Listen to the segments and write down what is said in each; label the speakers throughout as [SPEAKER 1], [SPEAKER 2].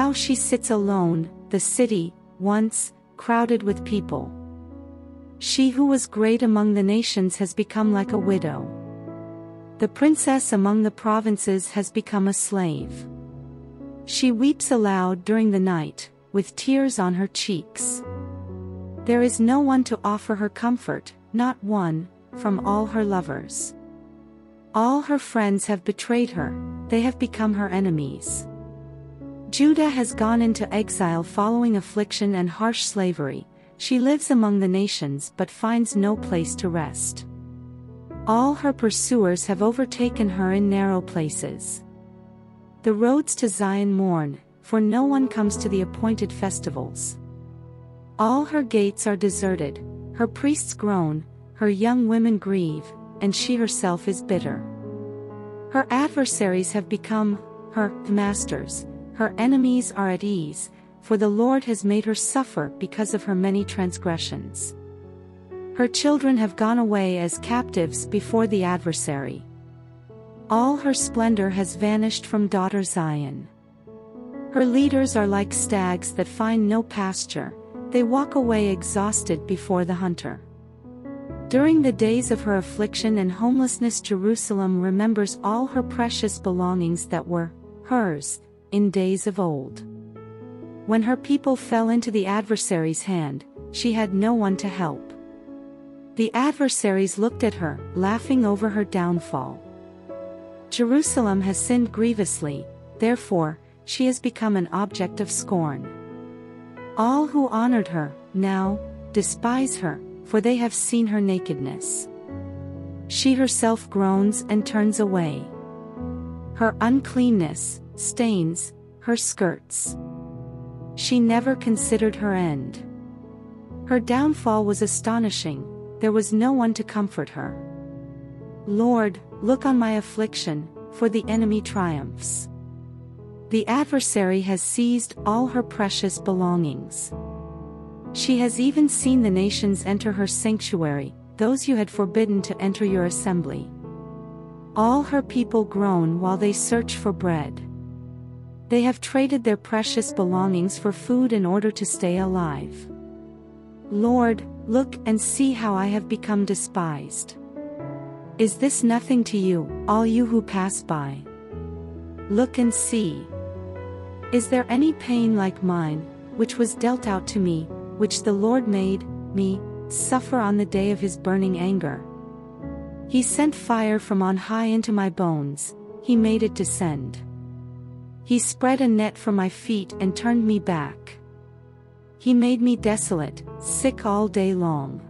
[SPEAKER 1] How she sits alone, the city, once, crowded with people. She who was great among the nations has become like a widow. The princess among the provinces has become a slave. She weeps aloud during the night, with tears on her cheeks. There is no one to offer her comfort, not one, from all her lovers. All her friends have betrayed her, they have become her enemies. Judah has gone into exile following affliction and harsh slavery, she lives among the nations but finds no place to rest. All her pursuers have overtaken her in narrow places. The roads to Zion mourn, for no one comes to the appointed festivals. All her gates are deserted, her priests groan, her young women grieve, and she herself is bitter. Her adversaries have become her masters, her enemies are at ease, for the Lord has made her suffer because of her many transgressions. Her children have gone away as captives before the adversary. All her splendor has vanished from daughter Zion. Her leaders are like stags that find no pasture, they walk away exhausted before the hunter. During the days of her affliction and homelessness Jerusalem remembers all her precious belongings that were hers in days of old. When her people fell into the adversary's hand, she had no one to help. The adversaries looked at her, laughing over her downfall. Jerusalem has sinned grievously, therefore, she has become an object of scorn. All who honored her, now, despise her, for they have seen her nakedness. She herself groans and turns away. Her uncleanness, stains, her skirts. She never considered her end. Her downfall was astonishing, there was no one to comfort her. Lord, look on my affliction, for the enemy triumphs. The adversary has seized all her precious belongings. She has even seen the nations enter her sanctuary, those you had forbidden to enter your assembly. All her people groan while they search for bread. They have traded their precious belongings for food in order to stay alive. Lord, look and see how I have become despised. Is this nothing to you, all you who pass by? Look and see. Is there any pain like mine, which was dealt out to me, which the Lord made me suffer on the day of his burning anger? He sent fire from on high into my bones, he made it descend. He spread a net for my feet and turned me back. He made me desolate, sick all day long.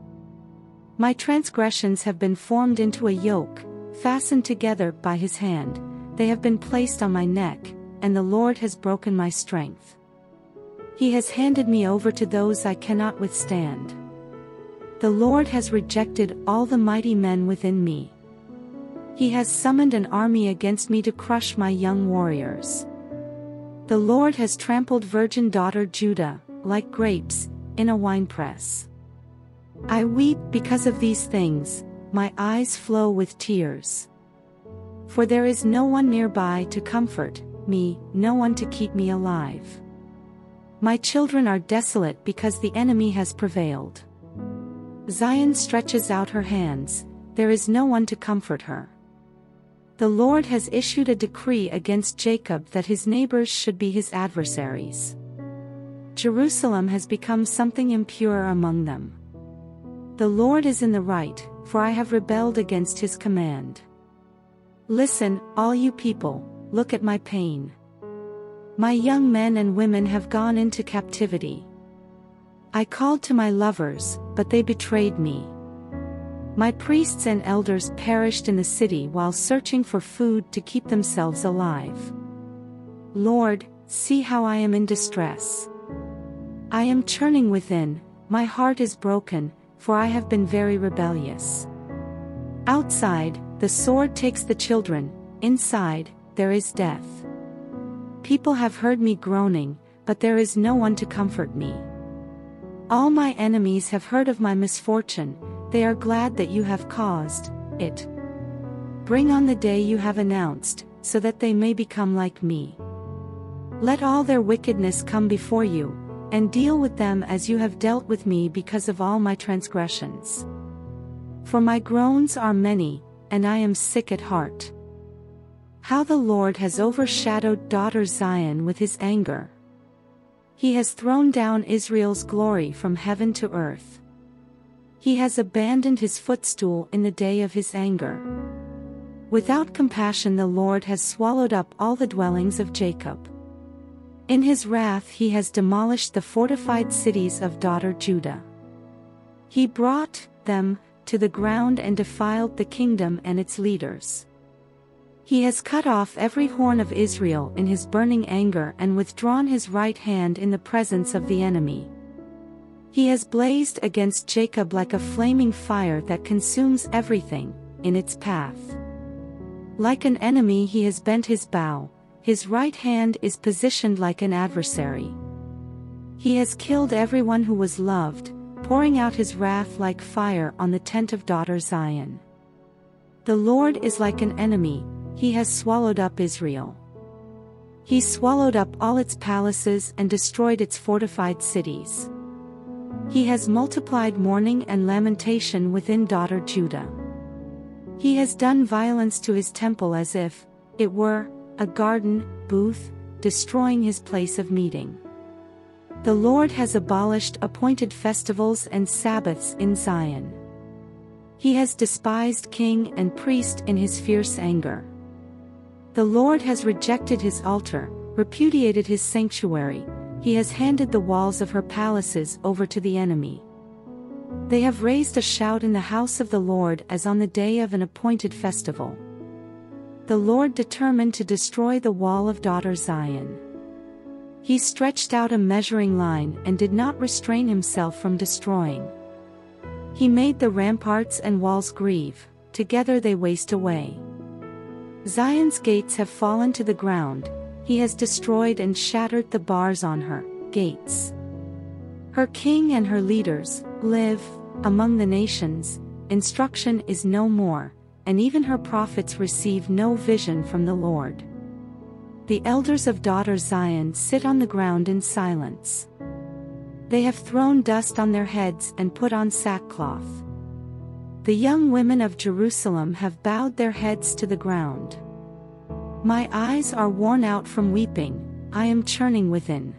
[SPEAKER 1] My transgressions have been formed into a yoke, fastened together by his hand, they have been placed on my neck, and the Lord has broken my strength. He has handed me over to those I cannot withstand. The Lord has rejected all the mighty men within me. He has summoned an army against me to crush my young warriors. The Lord has trampled virgin daughter Judah, like grapes, in a winepress. I weep because of these things, my eyes flow with tears. For there is no one nearby to comfort, me, no one to keep me alive. My children are desolate because the enemy has prevailed. Zion stretches out her hands, there is no one to comfort her. The Lord has issued a decree against Jacob that his neighbors should be his adversaries. Jerusalem has become something impure among them. The Lord is in the right, for I have rebelled against his command. Listen, all you people, look at my pain. My young men and women have gone into captivity. I called to my lovers, but they betrayed me. My priests and elders perished in the city while searching for food to keep themselves alive. Lord, see how I am in distress. I am churning within, my heart is broken, for I have been very rebellious. Outside, the sword takes the children, inside, there is death. People have heard me groaning, but there is no one to comfort me. All my enemies have heard of my misfortune, they are glad that you have caused it. Bring on the day you have announced, so that they may become like me. Let all their wickedness come before you, and deal with them as you have dealt with me because of all my transgressions. For my groans are many, and I am sick at heart. How the Lord has overshadowed daughter Zion with his anger. He has thrown down Israel's glory from heaven to earth. He has abandoned his footstool in the day of his anger. Without compassion the Lord has swallowed up all the dwellings of Jacob. In his wrath he has demolished the fortified cities of daughter Judah. He brought them to the ground and defiled the kingdom and its leaders. He has cut off every horn of Israel in his burning anger and withdrawn his right hand in the presence of the enemy. He has blazed against Jacob like a flaming fire that consumes everything in its path. Like an enemy he has bent his bow, his right hand is positioned like an adversary. He has killed everyone who was loved, pouring out his wrath like fire on the tent of daughter Zion. The Lord is like an enemy, he has swallowed up Israel. He swallowed up all its palaces and destroyed its fortified cities. He has multiplied mourning and lamentation within daughter Judah. He has done violence to his temple as if, it were, a garden, booth, destroying his place of meeting. The Lord has abolished appointed festivals and Sabbaths in Zion. He has despised king and priest in his fierce anger. The Lord has rejected his altar, repudiated his sanctuary, he has handed the walls of her palaces over to the enemy. They have raised a shout in the house of the Lord as on the day of an appointed festival the Lord determined to destroy the wall of daughter Zion. He stretched out a measuring line and did not restrain himself from destroying. He made the ramparts and walls grieve, together they waste away. Zion's gates have fallen to the ground, he has destroyed and shattered the bars on her gates. Her king and her leaders live among the nations, instruction is no more, and even her prophets receive no vision from the Lord. The elders of daughter Zion sit on the ground in silence. They have thrown dust on their heads and put on sackcloth. The young women of Jerusalem have bowed their heads to the ground. My eyes are worn out from weeping, I am churning within.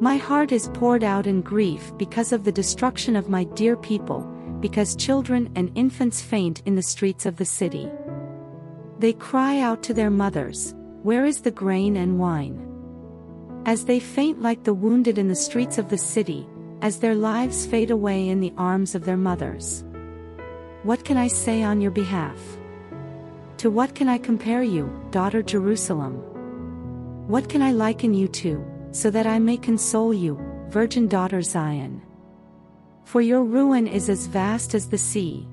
[SPEAKER 1] My heart is poured out in grief because of the destruction of my dear people, because children and infants faint in the streets of the city. They cry out to their mothers, Where is the grain and wine? As they faint like the wounded in the streets of the city, as their lives fade away in the arms of their mothers. What can I say on your behalf? To what can I compare you, daughter Jerusalem? What can I liken you to, so that I may console you, virgin daughter Zion? For your ruin is as vast as the sea.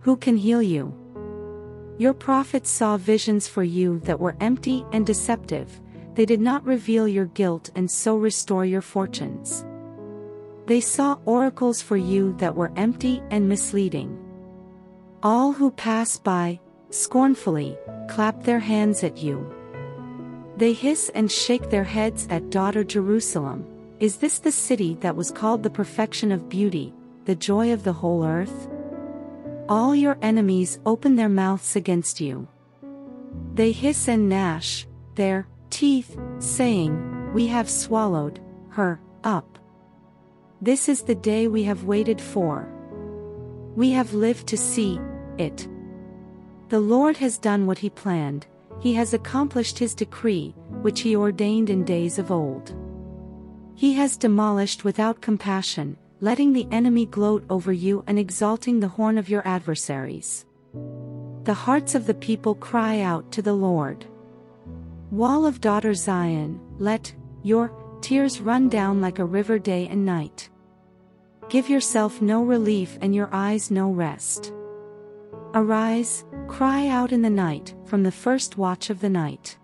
[SPEAKER 1] Who can heal you? Your prophets saw visions for you that were empty and deceptive, they did not reveal your guilt and so restore your fortunes. They saw oracles for you that were empty and misleading. All who pass by, scornfully, clap their hands at you. They hiss and shake their heads at daughter Jerusalem, is this the city that was called the perfection of beauty, the joy of the whole earth? All your enemies open their mouths against you. They hiss and gnash their teeth, saying, We have swallowed her up. This is the day we have waited for. We have lived to see it. The Lord has done what he planned, he has accomplished his decree, which he ordained in days of old. He has demolished without compassion, letting the enemy gloat over you and exalting the horn of your adversaries. The hearts of the people cry out to the Lord. Wall of daughter Zion, let your tears run down like a river day and night. Give yourself no relief and your eyes no rest. Arise, cry out in the night, from the first watch of the night.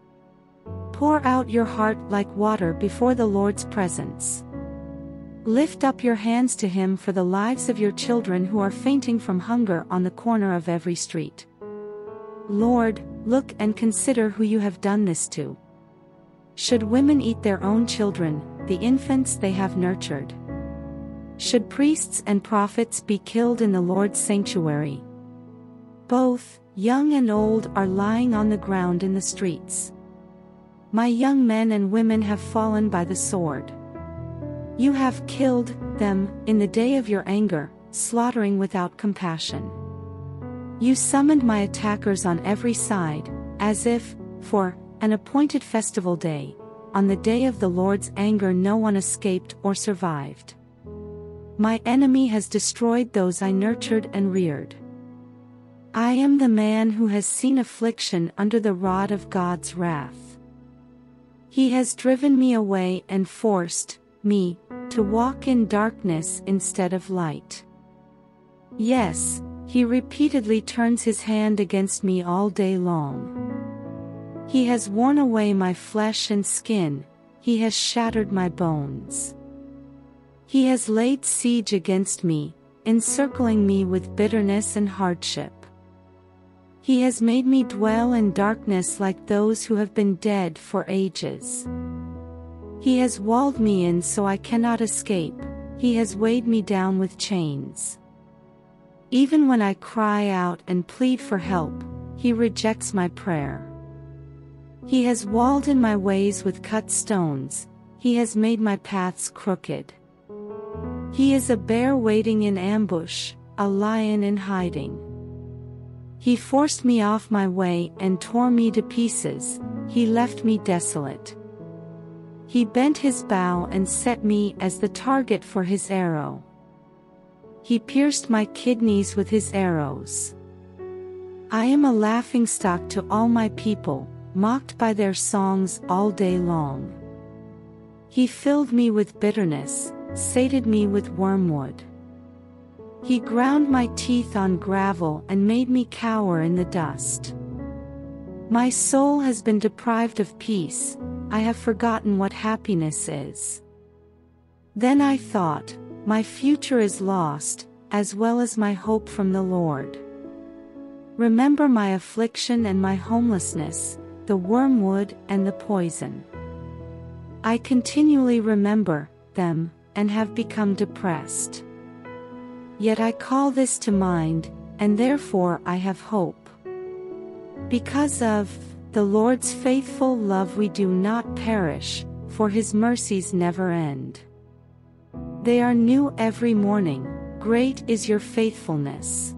[SPEAKER 1] Pour out your heart like water before the Lord's presence. Lift up your hands to Him for the lives of your children who are fainting from hunger on the corner of every street. Lord, look and consider who you have done this to. Should women eat their own children, the infants they have nurtured? Should priests and prophets be killed in the Lord's sanctuary? Both, young and old, are lying on the ground in the streets. My young men and women have fallen by the sword. You have killed them in the day of your anger, slaughtering without compassion. You summoned my attackers on every side, as if, for an appointed festival day, on the day of the Lord's anger no one escaped or survived. My enemy has destroyed those I nurtured and reared. I am the man who has seen affliction under the rod of God's wrath. He has driven me away and forced me to walk in darkness instead of light. Yes, he repeatedly turns his hand against me all day long. He has worn away my flesh and skin, he has shattered my bones. He has laid siege against me, encircling me with bitterness and hardship. He has made me dwell in darkness like those who have been dead for ages. He has walled me in so I cannot escape, he has weighed me down with chains. Even when I cry out and plead for help, he rejects my prayer. He has walled in my ways with cut stones, he has made my paths crooked. He is a bear waiting in ambush, a lion in hiding. He forced me off my way and tore me to pieces, he left me desolate. He bent his bow and set me as the target for his arrow. He pierced my kidneys with his arrows. I am a laughingstock to all my people, mocked by their songs all day long. He filled me with bitterness, sated me with wormwood. He ground my teeth on gravel and made me cower in the dust. My soul has been deprived of peace, I have forgotten what happiness is. Then I thought, my future is lost, as well as my hope from the Lord. Remember my affliction and my homelessness, the wormwood and the poison. I continually remember them, and have become depressed. Yet I call this to mind, and therefore I have hope. Because of the Lord's faithful love we do not perish, for his mercies never end. They are new every morning, great is your faithfulness.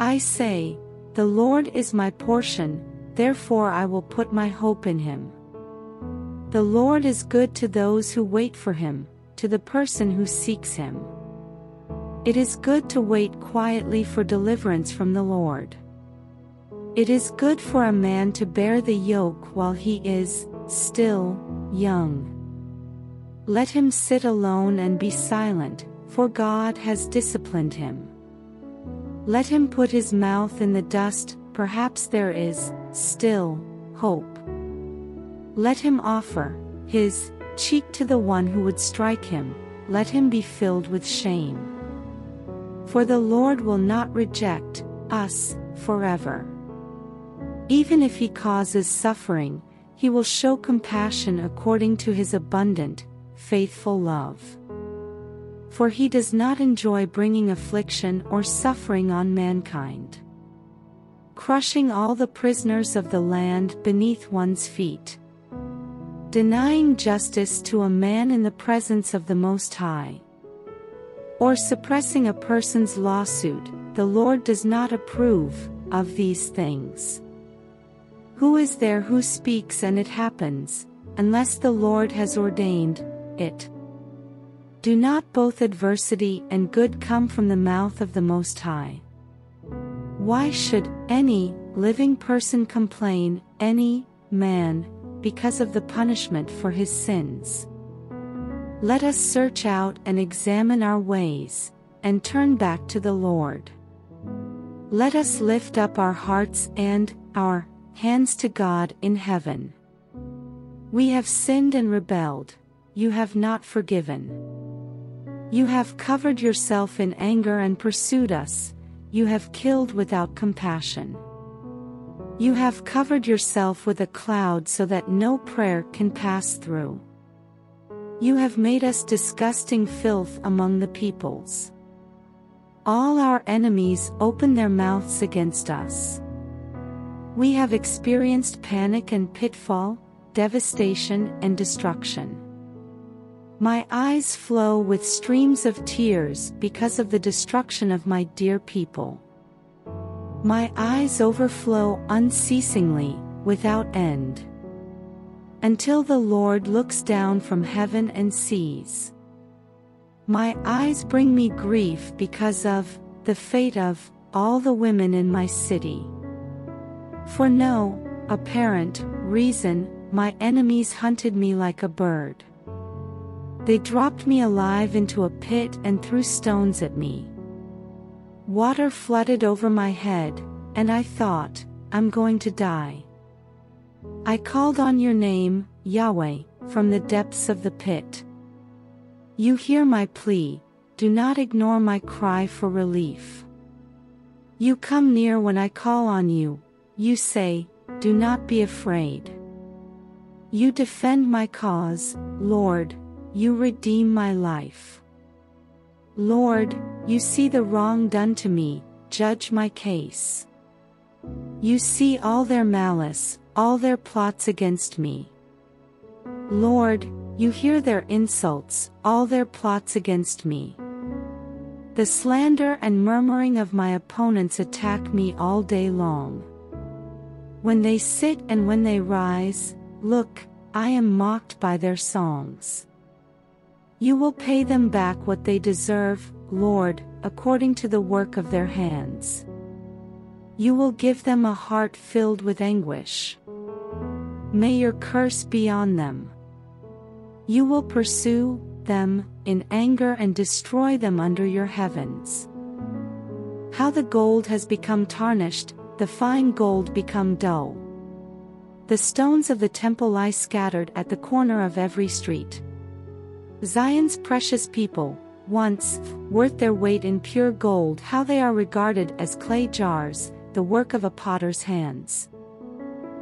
[SPEAKER 1] I say, The Lord is my portion, therefore I will put my hope in him. The Lord is good to those who wait for him, to the person who seeks him. It is good to wait quietly for deliverance from the Lord. It is good for a man to bear the yoke while he is still young. Let him sit alone and be silent, for God has disciplined him. Let him put his mouth in the dust, perhaps there is still hope. Let him offer his cheek to the one who would strike him, let him be filled with shame. For the Lord will not reject us forever. Even if he causes suffering, he will show compassion according to his abundant, faithful love. For he does not enjoy bringing affliction or suffering on mankind. Crushing all the prisoners of the land beneath one's feet. Denying justice to a man in the presence of the Most High. Or suppressing a person's lawsuit, the Lord does not approve of these things. Who is there who speaks and it happens, unless the Lord has ordained it? Do not both adversity and good come from the mouth of the Most High? Why should any living person complain, any man, because of the punishment for his sins. Let us search out and examine our ways, and turn back to the Lord. Let us lift up our hearts and our hands to God in heaven. We have sinned and rebelled, you have not forgiven. You have covered yourself in anger and pursued us, you have killed without compassion. You have covered yourself with a cloud so that no prayer can pass through. You have made us disgusting filth among the peoples. All our enemies open their mouths against us. We have experienced panic and pitfall, devastation and destruction. My eyes flow with streams of tears because of the destruction of my dear people. My eyes overflow unceasingly, without end. Until the Lord looks down from heaven and sees. My eyes bring me grief because of the fate of all the women in my city. For no apparent reason, my enemies hunted me like a bird. They dropped me alive into a pit and threw stones at me. Water flooded over my head, and I thought, I'm going to die. I called on your name, Yahweh, from the depths of the pit. You hear my plea, do not ignore my cry for relief. You come near when I call on you, you say, do not be afraid. You defend my cause, Lord, you redeem my life. Lord, you see the wrong done to me, judge my case. You see all their malice, all their plots against me. Lord, you hear their insults, all their plots against me. The slander and murmuring of my opponents attack me all day long. When they sit and when they rise, look, I am mocked by their songs. You will pay them back what they deserve, Lord, according to the work of their hands. You will give them a heart filled with anguish. May your curse be on them. You will pursue them in anger and destroy them under your heavens. How the gold has become tarnished, the fine gold become dull. The stones of the temple lie scattered at the corner of every street. Zion's precious people, once, worth their weight in pure gold how they are regarded as clay jars, the work of a potter's hands.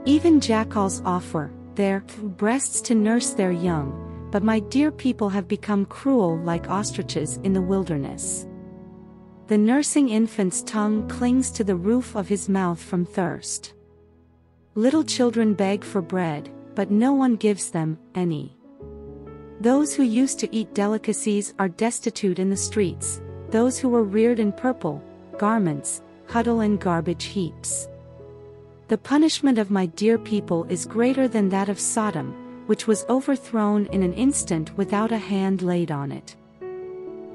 [SPEAKER 1] Even jackals offer their breasts to nurse their young, but my dear people have become cruel like ostriches in the wilderness. The nursing infant's tongue clings to the roof of his mouth from thirst. Little children beg for bread, but no one gives them any. Those who used to eat delicacies are destitute in the streets, those who were reared in purple garments, huddle in garbage heaps. The punishment of my dear people is greater than that of Sodom, which was overthrown in an instant without a hand laid on it.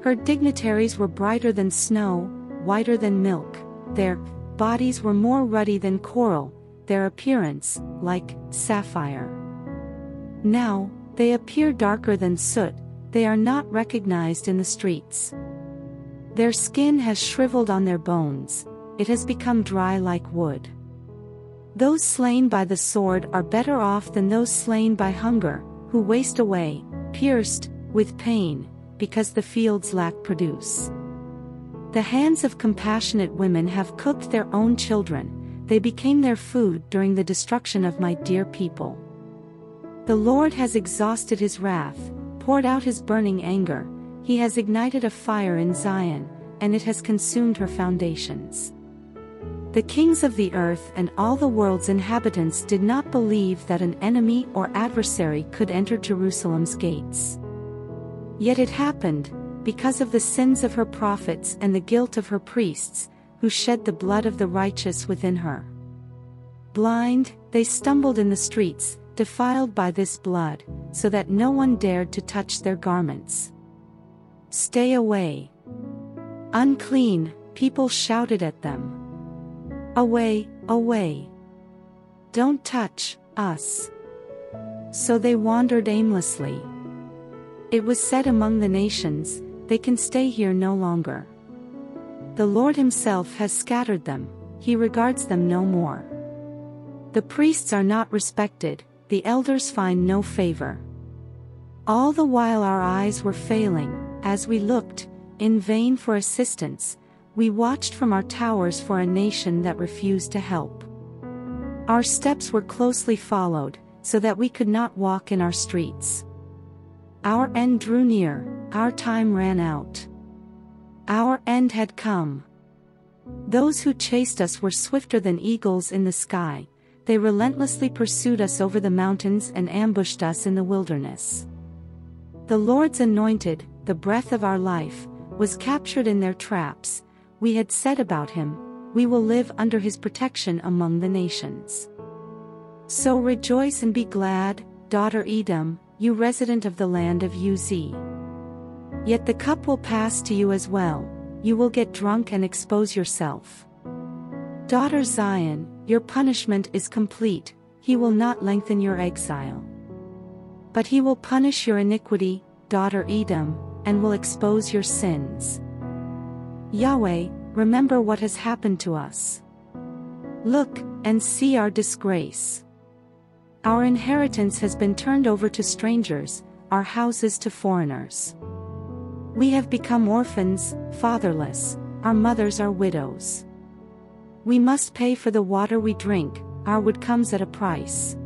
[SPEAKER 1] Her dignitaries were brighter than snow, whiter than milk, their bodies were more ruddy than coral, their appearance, like sapphire. Now, they appear darker than soot, they are not recognized in the streets. Their skin has shriveled on their bones, it has become dry like wood. Those slain by the sword are better off than those slain by hunger, who waste away, pierced, with pain, because the fields lack produce. The hands of compassionate women have cooked their own children, they became their food during the destruction of my dear people. The Lord has exhausted his wrath, poured out his burning anger, he has ignited a fire in Zion, and it has consumed her foundations. The kings of the earth and all the world's inhabitants did not believe that an enemy or adversary could enter Jerusalem's gates. Yet it happened, because of the sins of her prophets and the guilt of her priests, who shed the blood of the righteous within her. Blind, they stumbled in the streets, defiled by this blood, so that no one dared to touch their garments. Stay away. Unclean, people shouted at them. Away, away. Don't touch us. So they wandered aimlessly. It was said among the nations, they can stay here no longer. The Lord Himself has scattered them, He regards them no more. The priests are not respected, the elders find no favor. All the while our eyes were failing, as we looked, in vain for assistance, we watched from our towers for a nation that refused to help. Our steps were closely followed, so that we could not walk in our streets. Our end drew near, our time ran out. Our end had come. Those who chased us were swifter than eagles in the sky, they relentlessly pursued us over the mountains and ambushed us in the wilderness. The Lord's anointed, the breath of our life, was captured in their traps, we had said about him, we will live under his protection among the nations. So rejoice and be glad, daughter Edom, you resident of the land of Uz. Yet the cup will pass to you as well, you will get drunk and expose yourself. Daughter Zion, your punishment is complete, he will not lengthen your exile. But he will punish your iniquity, daughter Edom, and will expose your sins. Yahweh, remember what has happened to us. Look, and see our disgrace. Our inheritance has been turned over to strangers, our houses to foreigners. We have become orphans, fatherless, our mothers are widows. We must pay for the water we drink, our wood comes at a price.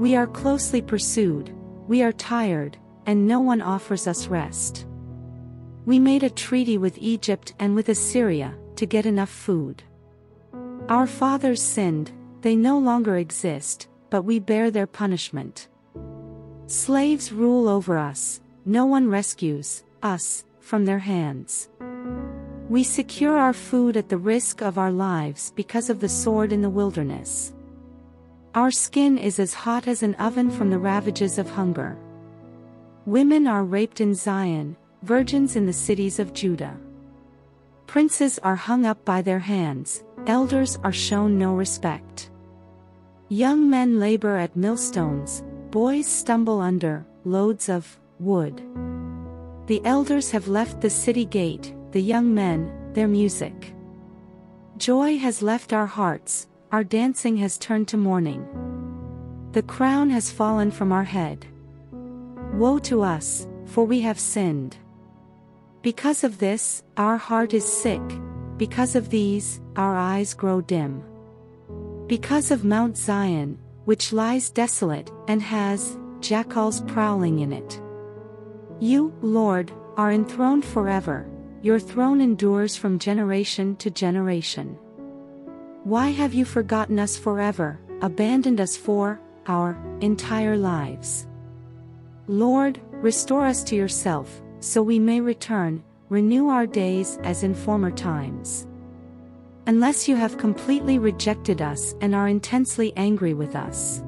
[SPEAKER 1] We are closely pursued, we are tired, and no one offers us rest. We made a treaty with Egypt and with Assyria, to get enough food. Our fathers sinned, they no longer exist, but we bear their punishment. Slaves rule over us, no one rescues us from their hands. We secure our food at the risk of our lives because of the sword in the wilderness. Our skin is as hot as an oven from the ravages of hunger. Women are raped in Zion, virgins in the cities of Judah. Princes are hung up by their hands, elders are shown no respect. Young men labor at millstones, boys stumble under loads of wood. The elders have left the city gate, the young men, their music. Joy has left our hearts, our dancing has turned to mourning. The crown has fallen from our head. Woe to us, for we have sinned. Because of this, our heart is sick, because of these, our eyes grow dim. Because of Mount Zion, which lies desolate, and has, jackals prowling in it. You, Lord, are enthroned forever, your throne endures from generation to generation. Why have you forgotten us forever, abandoned us for our entire lives? Lord, restore us to yourself, so we may return, renew our days as in former times. Unless you have completely rejected us and are intensely angry with us.